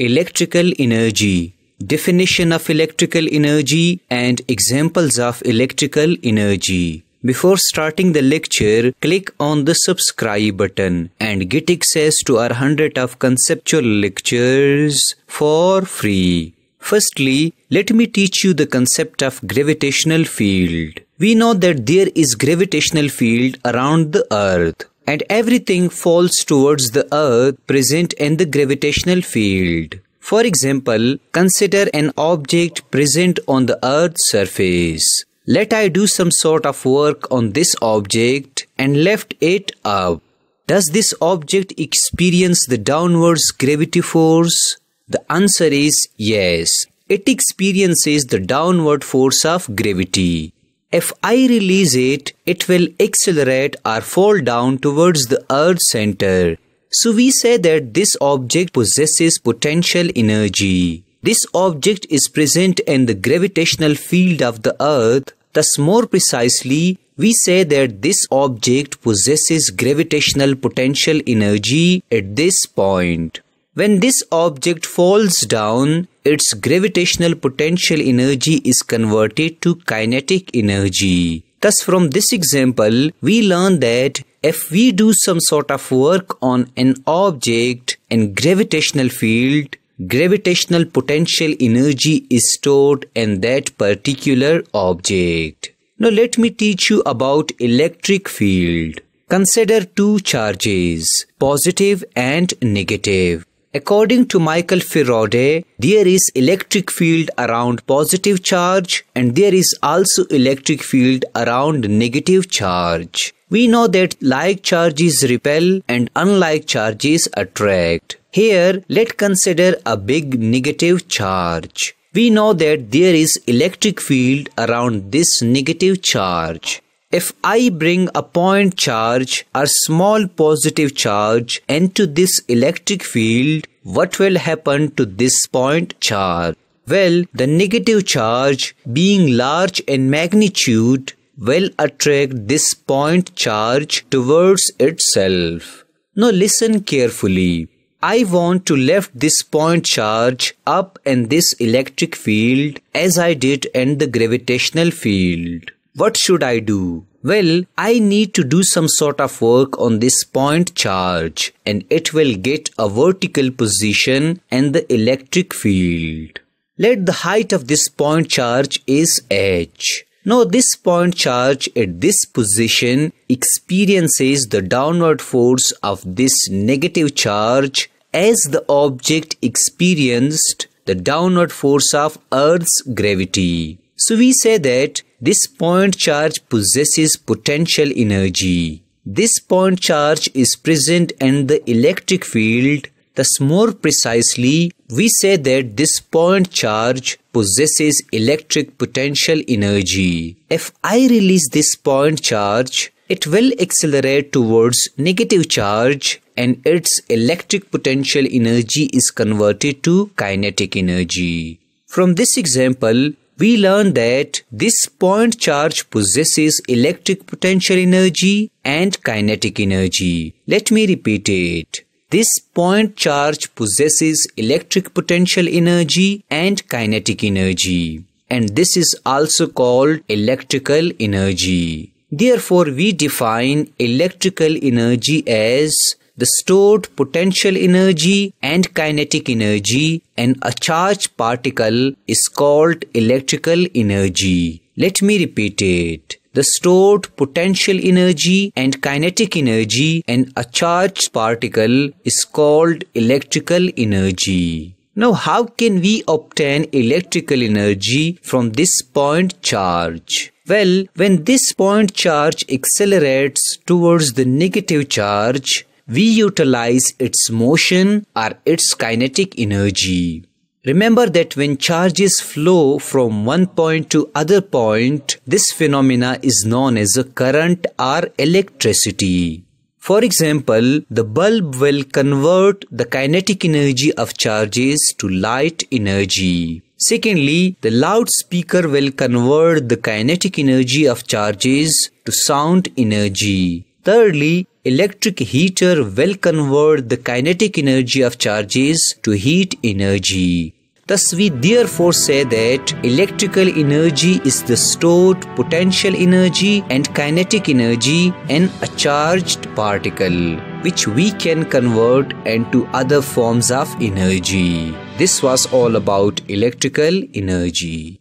Electrical energy. Definition of electrical energy and examples of electrical energy. Before starting the lecture, click on the subscribe button and get access to our 100 of conceptual lectures for free. Firstly, let me teach you the concept of gravitational field. We know that there is gravitational field around the earth and everything falls towards the earth present in the gravitational field. For example, consider an object present on the earth's surface. Let I do some sort of work on this object and lift it up. Does this object experience the downwards gravity force? The answer is yes. It experiences the downward force of gravity. If I release it, it will accelerate or fall down towards the Earth's center. So we say that this object possesses potential energy. This object is present in the gravitational field of the Earth. Thus, more precisely, we say that this object possesses gravitational potential energy at this point. When this object falls down, its gravitational potential energy is converted to kinetic energy. Thus, from this example, we learn that if we do some sort of work on an object in gravitational field, gravitational potential energy is stored in that particular object. Now let me teach you about electric field. Consider two charges, positive and negative. According to Michael Faraday, there is electric field around positive charge and there is also electric field around negative charge. We know that like charges repel and unlike charges attract. Here, let's consider a big negative charge. We know that there is electric field around this negative charge. If I bring a point charge or small positive charge into this electric field, what will happen to this point charge? Well, the negative charge being large in magnitude will attract this point charge towards itself. Now listen carefully. I want to lift this point charge up in this electric field as I did in the gravitational field. What should I do? Well, I need to do some sort of work on this point charge and it will get a vertical position and the electric field. Let the height of this point charge is h. Now this point charge at this position experiences the downward force of this negative charge as the object experienced the downward force of Earth's gravity. So we say that this point charge possesses potential energy. This point charge is present in the electric field. Thus, more precisely, we say that this point charge possesses electric potential energy. If I release this point charge, it will accelerate towards negative charge and its electric potential energy is converted to kinetic energy. From this example, we learn that this point charge possesses electric potential energy and kinetic energy. Let me repeat it. This point charge possesses electric potential energy and kinetic energy. And this is also called electrical energy. Therefore, we define electrical energy as the stored potential energy and kinetic energy in a charged particle is called electrical energy. Let me repeat it. The stored potential energy and kinetic energy in a charged particle is called electrical energy. Now, how can we obtain electrical energy from this point charge? Well, when this point charge accelerates towards the negative charge, we utilize its motion or its kinetic energy. Remember that when charges flow from one point to other point, this phenomena is known as a current or electricity. For example, the bulb will convert the kinetic energy of charges to light energy. Secondly, the loudspeaker will convert the kinetic energy of charges to sound energy. Thirdly, electric heater will convert the kinetic energy of charges to heat energy. Thus, we therefore say that electrical energy is the stored potential energy and kinetic energy in a charged particle, which we can convert into other forms of energy. This was all about electrical energy.